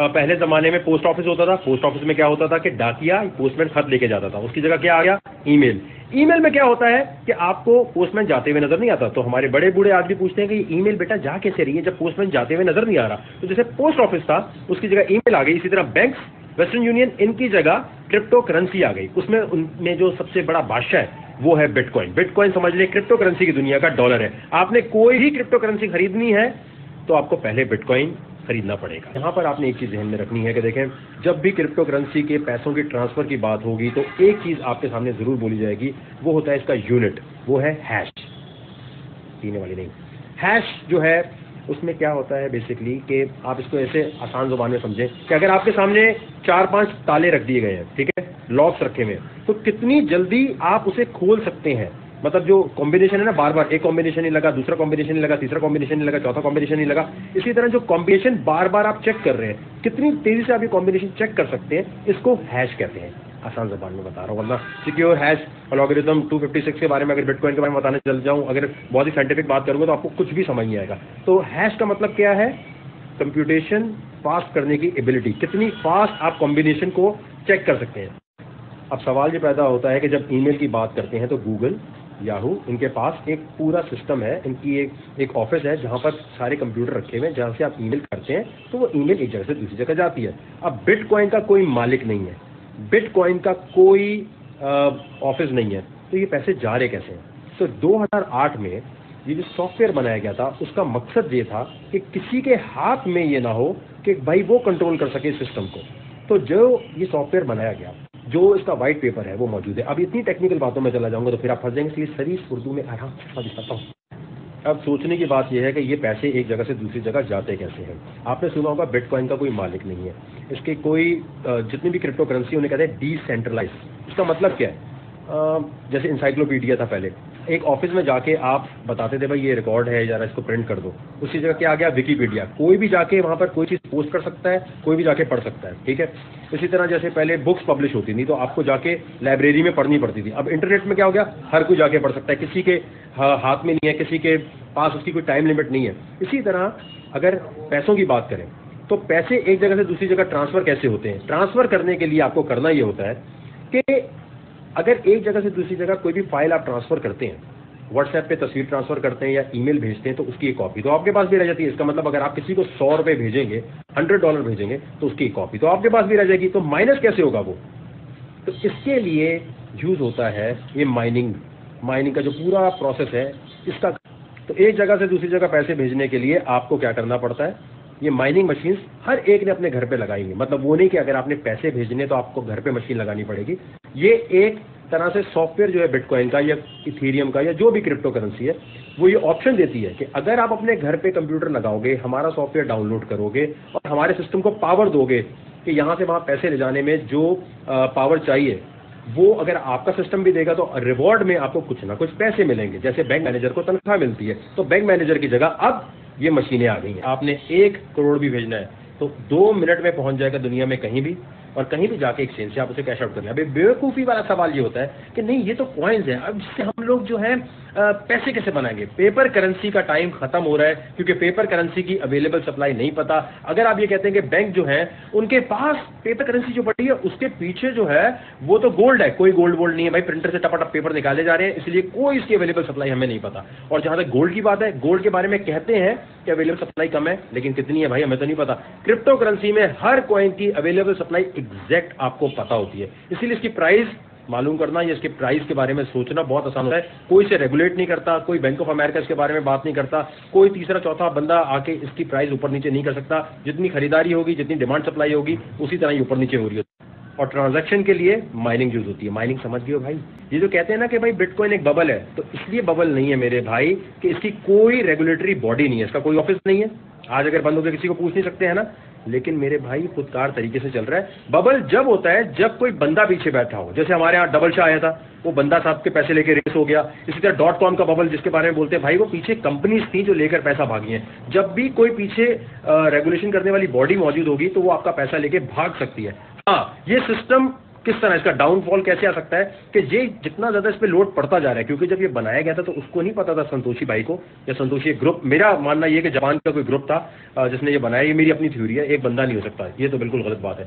पहले जमाने में पोस्ट ऑफ़िस होता था। पोस्ट ऑफ़िस में क्या होता था कि डाकिया पोस्टमैन खत लेके जाता था। उसकी जगह क्या आ गया? ईमेल ईमेल में क्या होता है कि आपको पोस्टमैन जाते हुए नज़र नहीं आता। तो हमारे बड़े बूढ़े आदमी पूछते हैं कि ईमेल बेटा जा कैसे रही है? जब पोस्टमैन जाते हुए नज़र नहीं आ रहा। तो जैसे पोस्ट ऑफ़िस था, उसकी जगह ईमेल आ गई। इसी तरह बैंक वेस्टर्न यूनियन इनकी जगह क्रिप्टो करेंसी आ गई। उसमें उनमें जो सबसे बड़ा बादशाह है, वो है बिटकॉइन बिटकॉइन समझ लिया क्रिप्टो करेंसी की दुनिया का डॉलर है। आपने कोई भी क्रिप्टो करेंसी खरीदनी है तो आपको पहले बिटकॉइन खरीदना पड़ेगा। यहाँ पर आपने एक चीज़ ध्यान में रखनी है कि देखें, जब भी क्रिप्टो करेंसी के पैसों की ट्रांसफ़र की बात होगी तो एक चीज़ आपके सामने ज़रूर बोली जाएगी, वो होता है इसका यूनिट वो है हैश पीने वाली नहीं। हैश जो है, उसमें क्या होता है बेसिकली कि आप इसको ऐसे आसान ज़ुबान में समझें कि अगर आपके सामने चार पाँच ताले रख दिए गए हैं, ठीक है लॉक्स रखे हुए तो कितनी जल्दी आप उसे खोल सकते हैं। मतलब जो कॉम्बिनेशन है ना बार बार एक कॉम्बिनेशन नहीं लगा, दूसरा कॉम्बिनेशन नहीं लगा, तीसरा कॉम्बिनेशन नहीं लगा, चौथा कॉम्बिनेशन नहीं लगा। इसी तरह जो कॉम्बिनेशन बार बार आप चेक कर रहे हैं, कितनी तेज़ी से आप ये कॉम्बिनेशन चेक कर सकते हैं, इसको हैश कहते हैं। आसान जबान में बता रहा हूँ, वरना सिक्योर हैश अलॉगरिदम 256 के बारे में अगर बिटकॉइन के बारे में बताने चल जाऊँ, अगर बहुत ही साइंटिफिक बात करूँगा तो आपको कुछ भी समझ नहीं आएगा। तो हैश का मतलब क्या है? कंप्यूटेशन फास्ट करने की एबिलिटी कितनी फास्ट आप कॉम्बिनेशन को चेक कर सकते हैं। अब सवाल ये पैदा होता है कि जब ईमेल की बात करते हैं तो गूगल याहू इनके पास एक पूरा सिस्टम है। इनकी एक एक ऑफ़िस है जहाँ पर सारे कंप्यूटर रखे हुए हैं, जहाँ से आप ईमेल करते हैं तो वो ईमेल एक जगह से दूसरी जगह जाती है। अब बिटकॉइन का कोई मालिक नहीं है। बिटकॉइन का कोई ऑफ़िस नहीं है। तो ये पैसे जा रहे कैसे हैं? तो 2008 में ये जो सॉफ्टवेयर बनाया गया था, उसका मकसद ये था कि किसी के हाथ में ये ना हो कि भाई वो कंट्रोल कर सके सिस्टम को। तो जो ये सॉफ्टवेयर बनाया गया जो इसका व्हाइट पेपर है, वो मौजूद है। अब इतनी टेक्निकल बातों में चला जाऊँगा तो फिर आप फंस जाएँगे। इसलिए उर्दू में आराम से समझ सकता हूँ। अब सोचने की बात यह है कि ये पैसे एक जगह से दूसरी जगह जाते कैसे हैं? आपने सुना होगा बिटकॉइन का कोई मालिक नहीं है। इसके कोई जितनी भी क्रिप्टो करेंसी उन्हें कहते हैं डिसेंट्रलाइज इसका मतलब क्या है? जैसे इंसाइक्लोपीडिया था पहले। एक ऑफ़िस में जाके आप बताते थे, भाई, ये रिकॉर्ड है, जरा इसको प्रिंट कर दो। उसी जगह क्या आ गया? विकीपीडिया कोई भी जाके वहाँ पर कोई चीज़ पोस्ट कर सकता है, कोई भी जाके पढ़ सकता है, ठीक है? इसी तरह जैसे पहले बुक्स पब्लिश होती थी तो आपको जाके लाइब्रेरी में पढ़नी पड़ती थी। अब इंटरनेट में क्या हो गया? हर कोई जाके पढ़ सकता है। किसी के हाथ में नहीं है, किसी के पास उसकी कोई टाइम लिमिट नहीं है। इसी तरह अगर पैसों की बात करें तो पैसे एक जगह से दूसरी जगह ट्रांसफ़र कैसे होते हैं? ट्रांसफ़र करने के लिए आपको करना ये होता है कि अगर एक जगह से दूसरी जगह कोई भी फ़ाइल आप ट्रांसफ़र करते हैं व्हाट्सएप पे तस्वीर ट्रांसफ़र करते हैं या ईमेल भेजते हैं तो उसकी एक कॉपी तो आपके पास भी रह जाती है। इसका मतलब अगर आप किसी को सौ रुपए भेजेंगे हंड्रेड डॉलर भेजेंगे तो उसकी एक कॉपी तो आपके पास भी रह जाएगी। तो माइनस कैसे होगा वो? तो इसके लिए यूज़ होता है ये माइनिंग माइनिंग का जो पूरा प्रोसेस है, इसका तो एक जगह से दूसरी जगह पैसे भेजने के लिए आपको क्या करना पड़ता है? ये माइनिंग मशीन हर एक ने अपने घर पे लगाई मतलब वो नहीं कि अगर आपने पैसे भेजने तो आपको घर पे मशीन लगानी पड़ेगी। ये एक तरह से सॉफ्टवेयर जो है बिटकॉइन का या इथीरियम का या जो भी क्रिप्टो करेंसी है, वो ये ऑप्शन देती है कि अगर आप अपने घर पे कंप्यूटर लगाओगे, हमारा सॉफ्टवेयर डाउनलोड करोगे और हमारे सिस्टम को पावर दोगे कि यहाँ से वहाँ पैसे ले जाने में जो पावर चाहिए, वो अगर आपका सिस्टम भी देगा तो रिवॉर्ड में आपको कुछ ना कुछ पैसे मिलेंगे। जैसे बैंक मैनेजर को तनख्वाह मिलती है तो बैंक मैनेजर की जगह अब ये मशीनें आ गई हैं। आपने एक करोड़ भी भेजना है। तो दो मिनट में पहुँच जाएगा दुनिया में कहीं भी और कहीं भी जाके एक्सचेंज से आप उसे कैश आउट कर लें अभी बेवकूफ़ी वाला सवाल ये होता है कि नहीं, ये तो कॉइन्स है। अब इससे हम लोग जो है पैसे कैसे बनाएँगे? पेपर करेंसी का टाइम खत्म हो रहा है क्योंकि पेपर करेंसी की अवेलेबल सप्लाई नहीं पता। अगर आप ये कहते हैं कि बैंक जो है, उनके पास पेपर करेंसी जो पड़ी है, उसके पीछे जो है, वो तो गोल्ड है। कोई गोल्ड वोल्ड नहीं है भाई प्रिंटर से टपाटप पेपर निकाले जा रहे हैं, इसलिए कोई इसकी अवेलेबल सप्लाई हमें नहीं पता। और जहाँ तक गोल्ड की बात है गोल्ड के बारे में कहते हैं कि अवेलेबल सप्लाई कम है, लेकिन कितनी है भाई, हमें तो नहीं पता। क्रिप्टो करेंसी में हर कॉइन की अवेलेबल सप्लाई एग्जैक्ट आपको पता होती है। इसीलिए इसकी प्राइस मालूम करना या इसके प्राइस के बारे में सोचना बहुत आसान होता है। कोई इसे रेगुलेट नहीं करता, कोई बैंक ऑफ़ अमेरिका इसके बारे में बात नहीं करता, कोई तीसरा, चौथा बंदा आके इसकी प्राइस ऊपर नीचे नहीं कर सकता। जितनी खरीदारी होगी, जितनी डिमांड सप्लाई होगी, उसी तरह ही ऊपर नीचे हो रही है। और ट्रांजैक्शन के लिए माइनिंग यूज़ होती है। माइनिंग समझ गए भाई? ये जो कहते हैं ना कि भाई बिटकॉइन एक बबल है तो इसलिए बबल नहीं है मेरे भाई कि इसकी कोई रेगुलेटरी बॉडी नहीं है, इसका कोई ऑफ़िस नहीं है। आज अगर बंद हो गया, किसी को पूछ नहीं सकते, हैं ना? लेकिन मेरे भाई, खुदकार तरीके से चल रहा है। बबल जब होता है, जब कोई बंदा पीछे बैठा हो, जैसे हमारे यहाँ डबल शाह आया था, वो बंदा साहब के पैसे लेके रेस हो गया। इसी तरह डॉट कॉम का बबल जिसके बारे में बोलते हैं, भाई, वो पीछे कंपनीज़ थी जो लेकर पैसा भागी हैं। जब भी कोई पीछे रेगुलेशन करने वाली बॉडी मौजूद होगी तो वो आपका पैसा लेके भाग सकती है। हाँ ये सिस्टम किस तरह, इसका डाउनफॉल कैसे आ सकता है कि ये जितना ज़्यादा इस पर लोड पड़ता जा रहा है, क्योंकि जब ये बनाया गया था तो उसको नहीं पता था संतोषी भाई को या संतोषी ग्रुप मेरा मानना यह कि जापान का कोई ग्रुप था जिसने ये बनाया, ये मेरी अपनी थ्योरी है, एक बंदा नहीं हो सकता, ये तो बिल्कुल गलत बात है।